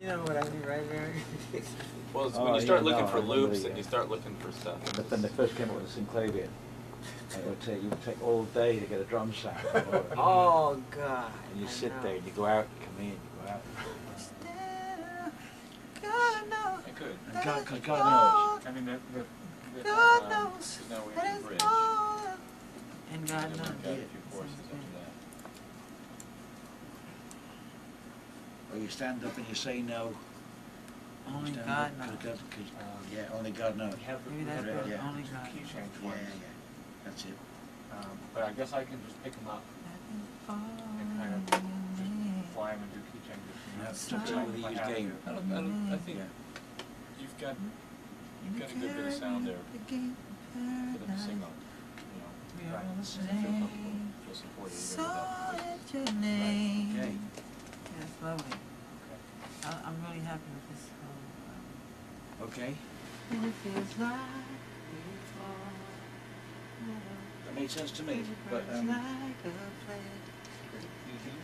You know what I mean, right, Mary? Well, it's Oh, when you start yeah, looking no, for I remember loops and you start looking for stuff. But then they first came up with the Synclavier, it would take, you would take all day to get a drum sound. Oh, God. And you I sit know. there and you go out, you come in, you go out. I could. And God, cause God knows. I mean, the, the, the, God um, knows now we that have it's the bridge. And God And then knows. we've got a Yeah, few courses sounds after good. that. Or you stand up and you say no. Only Stand God up, 'cause knows. God- 'cause- yeah, only God knows. We have, Maybe we that's have Yeah, what the only God key knows. change Yeah, ones. yeah, that's it. Um, but I guess I can just pick them up and kind of just fly them and do key changes. you know, Yeah, if it's up to I- you, if I use have game. to. I don't, I don't, I think Yeah. you've got, you've got a good bit of sound there for them to sing on, you know. We Right. all the Feel comfortable, feel supported even So without the it's your name. Okay. That's lovely. I, I'm really happy with this whole. Um, Okay, and it feels like that makes sense to me, but, um, like a flame.